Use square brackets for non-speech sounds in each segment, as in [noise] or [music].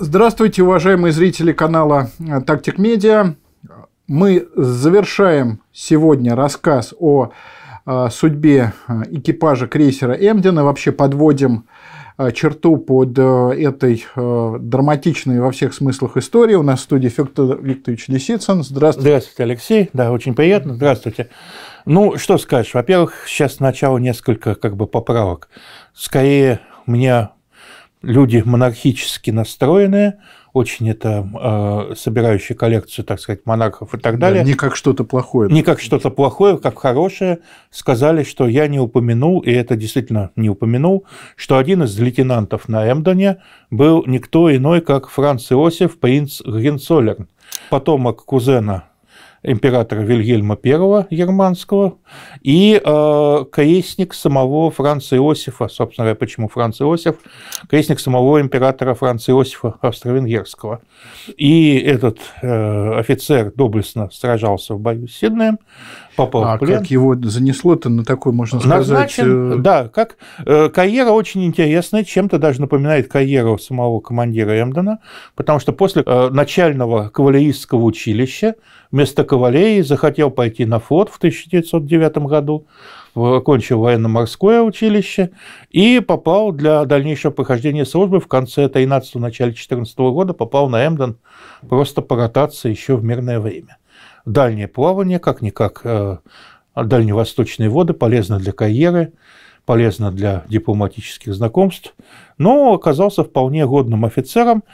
Здравствуйте, уважаемые зрители канала э, Тактик Медиа. Мы завершаем сегодня рассказ о э, судьбе э, экипажа крейсера Эмдена. Вообще подводим черту под этой драматичной во всех смыслах истории. У нас в студии Федор Викторович Лисицын. Здравствуйте. Здравствуйте, Алексей. Да, очень приятно. Здравствуйте. Ну, что сказать. Во-первых, сейчас сначала несколько как бы поправок. Скорее, мне люди монархически настроенные, очень это э, собирающие коллекцию, так сказать, монархов и так далее. Да, не как что-то плохое. Не как что-то плохое, как хорошее. Сказали, что я не упомянул, и это действительно не упомянул, что один из лейтенантов на Эмдоне был никто иной, как Франц Иосиф, принц Гринцоллерн, потомок кузена императора Вильгельма I германского и э, крестник самого Франца Иосифа, собственно говоря, почему Франц Иосиф, крестник самого императора Франца Иосифа Австро-Венгерского. И этот э, офицер доблестно сражался в бою с Сиднеем, попал а в плен. как его занесло-то на такой, можно сказать... Назначен, э... да, как э, карьера очень интересная, чем-то даже напоминает карьеру самого командира Эмдена, потому что после э, начального кавалерийского училища вместо кавалерии захотел пойти на флот в 1909 году, окончил военно-морское училище и попал для дальнейшего прохождения службы в конце 13-го, начале 14 года, попал на Эмден просто поротаться еще в мирное время. Дальнее плавание, как-никак э, дальневосточные воды, полезно для карьеры, полезно для дипломатических знакомств, но оказался вполне годным офицером.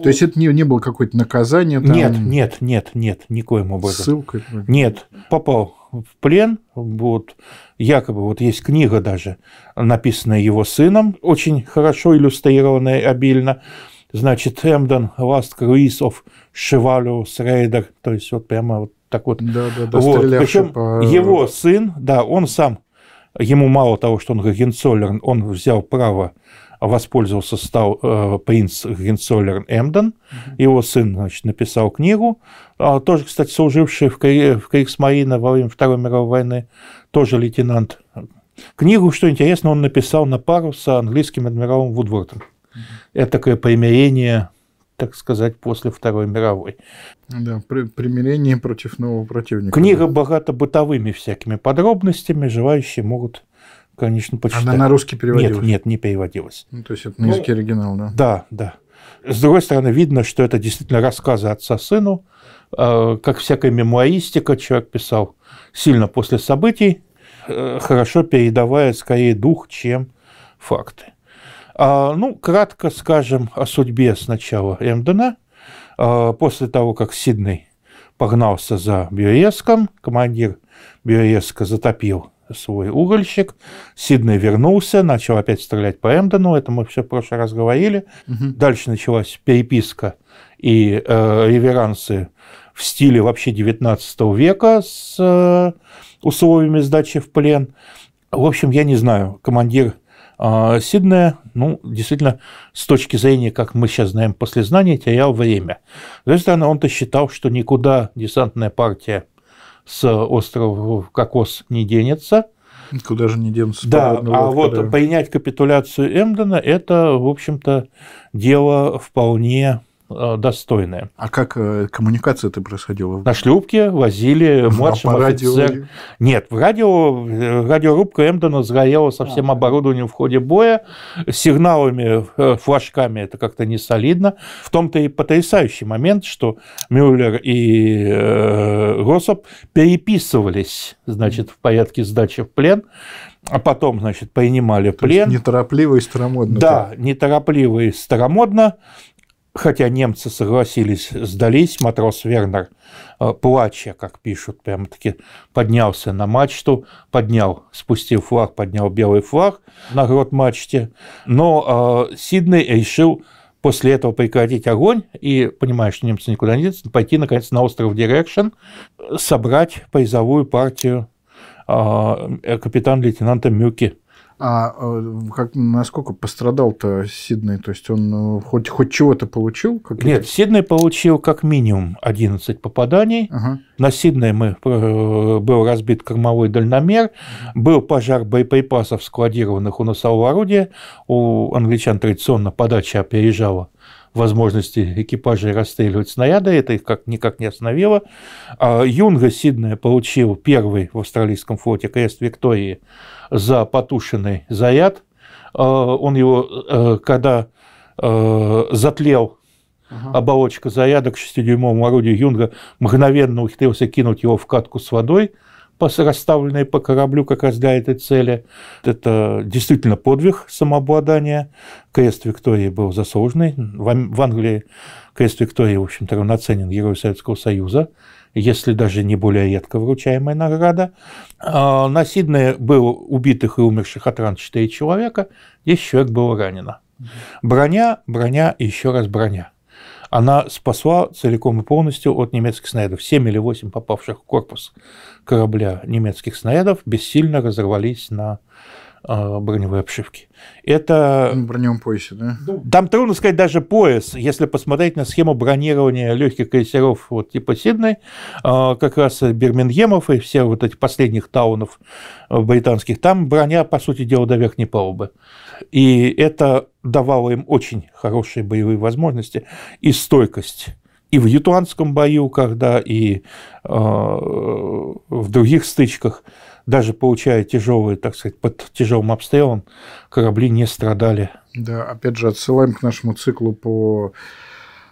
То есть это не, не было какое-то наказание? Там... Нет, нет, нет, нет, никоим образом. Ссылка? Нет, попал в плен, вот, якобы, вот есть книга даже, написанная его сыном, очень хорошо иллюстрированная, обильно, значит, Эмден Last Cruise of Chivalrous Raider, то есть вот прямо вот так вот. Да, да, да. Вот. Причем по... его сын, да, он сам, ему мало того, что он Гагенцоллерн, он взял право воспользовался, стал э, принц Генцоллерн Эмден. Mm-hmm. Его сын, значит, написал книгу, э, тоже, кстати, служивший в, в Криксмарине во время Второй мировой войны, тоже лейтенант. Книгу, что интересно, он написал на пару с английским адмиралом Вудвортом. Mm-hmm. Это такое примирение так сказать, после Второй мировой. Да, при, примирение против нового противника. Книга богата бытовыми всякими подробностями, желающие могут, конечно, почитать. Она на русский переводилась? Нет, нет, не переводилась. Ну, то есть это на языке ну, оригинала, да? Да, да. С другой стороны, видно, что это действительно рассказы отца сыну, э, как всякая мемуаристика человек писал сильно после событий, э, хорошо передавая скорее дух, чем факты. А, ну, кратко скажем о судьбе сначала Эмдена. А, после того, как Сидней погнался за Бюреском, командир Бюреска затопил свой угольщик, Сидней вернулся, начал опять стрелять по Эмдену, это мы все в прошлый раз говорили. Угу. Дальше началась переписка и э, реверансы в стиле вообще 19 века с э, условиями сдачи в плен. В общем, я не знаю, командир а Сиднея, ну, действительно, с точки зрения, как мы сейчас знаем после знания, терял время. С другой стороны, он-то считал, что никуда десантная партия с острова Кокос не денется. Куда же не денутся? Да, а вот когда... принять капитуляцию Эмдена – это, в общем-то, дело вполне достойное. А как э, коммуникация это происходила? На шлюпке возили [laughs] младшим а офицер. Нет, в радио, э, радиорубка Эмдена сгорела со всем а, оборудованием в ходе боя, сигналами, флажками это как-то не солидно. В том-то и потрясающий момент, что Мюллер и э, Россоп переписывались, значит, в порядке сдачи в плен а потом, значит, принимали То плен. неторопливо и старомодно. Да, неторопливо и старомодно. Хотя немцы согласились, сдались, матрос Вернер, э, плача, как пишут, прямо-таки поднялся на мачту, поднял, спустил флаг, поднял белый флаг на грот мачте, но э, Сидней решил после этого прекратить огонь и, понимая, что немцы никуда не денутся, пойти, наконец, на остров Дирекшн, собрать призовую партию э, капитан-лейтенанта Мюке а э, как, насколько пострадал-то Сидней? То есть он э, хоть, хоть чего-то получил? Нет, Сидней получил как минимум 11 попаданий. Ага. На Сиднее, э, был разбит кормовой дальномер, был пожар боеприпасов, складированных у носового орудия. У англичан традиционно подача опережала возможности экипажей расстреливать снаряды, это их как, никак не остановило. А Юнга Сиднея получил первый в австралийском флоте крест Виктории за потушенный заряд. А, он его, э, когда э, затлел Ага. Оболочка заряда к 6-дюймовому орудию Юнга мгновенно ухитрился кинуть его в катку с водой, расставленные по кораблю как раз для этой цели. Это действительно подвиг самообладания. Крест Виктории был заслуженный. В Англии крест Виктории, в общем-то, равноценен Герою Советского Союза, если даже не более редко вручаемая награда. А на Сиднее было убитых и умерших от ран 4 человека, 10 человек было ранено. Броня, броня и еще раз броня она спасла целиком и полностью от немецких снарядов. Семь или восемь попавших в корпус корабля немецких снарядов бессильно разорвались на броневой обшивки. Это... На броневом поясе, да? Там трудно сказать даже пояс. Если посмотреть на схему бронирования легких крейсеров вот типа Сиднey, а, как раз Бирмингемов и все вот этих последних таунов британских, там броня, по сути дела, до верхней палубы. И это давало им очень хорошие боевые возможности и стойкость и в ютуанском бою, когда и э, в других стычках, даже получая тяжелые, так сказать, под тяжелым обстрелом, корабли не страдали. Да, опять же, отсылаем к нашему циклу по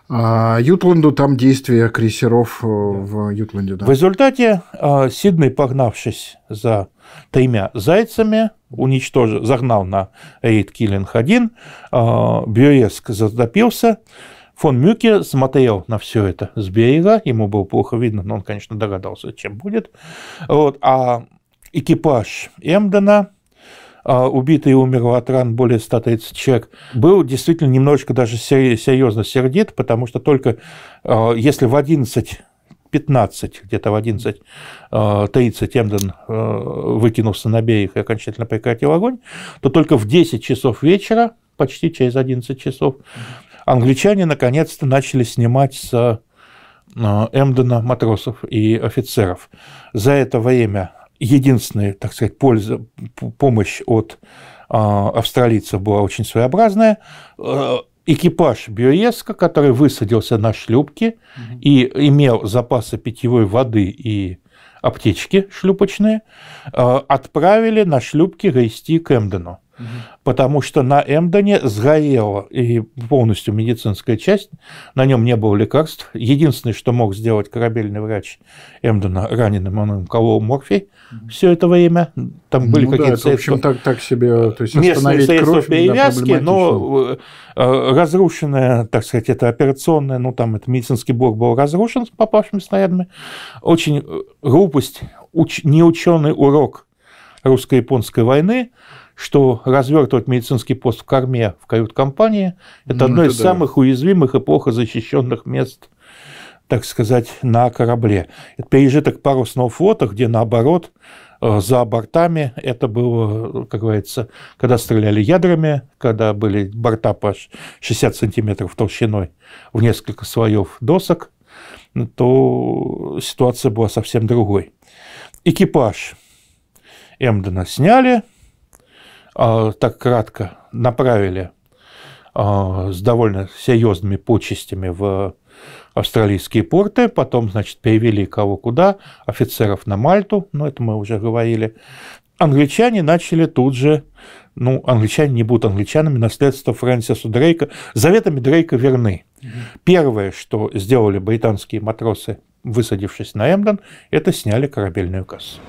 а, Ютланду, там действия крейсеров э, да. в Ютланде. Да. В результате э, Сиднey, погнавшись за тремя зайцами, уничтожил, загнал на рейд Киллинг-1, э, Бюреск затопился, Фон Мюке смотрел на все это с берега, ему было плохо видно, но он, конечно, догадался, чем будет. Вот. А экипаж Эмдена, а, убитый и умер от ран более 130 человек, был действительно немножечко даже серьезно сердит, потому что только а, если в 11 15, где-то в 11.30 Эмден выкинулся на берег и окончательно прекратил огонь, то только в 10 часов вечера, почти через 11 часов, англичане наконец-то начали снимать с Эмдена матросов и офицеров. За это время единственная, так сказать, польза, помощь от э, австралийцев была очень своеобразная. Э, экипаж Бюреска, который высадился на шлюпке угу. и имел запасы питьевой воды и аптечки шлюпочные, отправили на шлюпке грести к Эмдену потому что на Эмдоне сгорела и полностью медицинская часть, на нем не было лекарств. Единственное, что мог сделать корабельный врач Эмдона раненым, он им колол морфий все это время. Там были ну, какие-то да, в общем, так, так себе, то есть местные средства кровь, перевязки, да, но э, разрушенная, так сказать, это операционная, ну там это медицинский блок был разрушен с попавшими снарядами. Очень э, глупость, уч, неученый урок русско-японской войны – что развертывать медицинский пост в корме в кают-компании – это ну, одно из да. самых уязвимых и плохо защищенных мест так сказать, на корабле. Это пережиток парусного флота, где наоборот э, за бортами это было, как говорится, когда стреляли ядрами, когда были борта по 60 сантиметров толщиной в несколько слоев досок, то ситуация была совсем другой. Экипаж Эмдена сняли, а, так кратко направили а, с довольно серьезными почестями в австралийские порты, потом, значит, перевели кого куда, офицеров на Мальту, ну, это мы уже говорили. Англичане начали тут же, ну, англичане не будут англичанами, наследство Фрэнсиса Дрейка, заветами Дрейка верны. Первое, что сделали британские матросы, высадившись на Эмден, это сняли корабельный указ.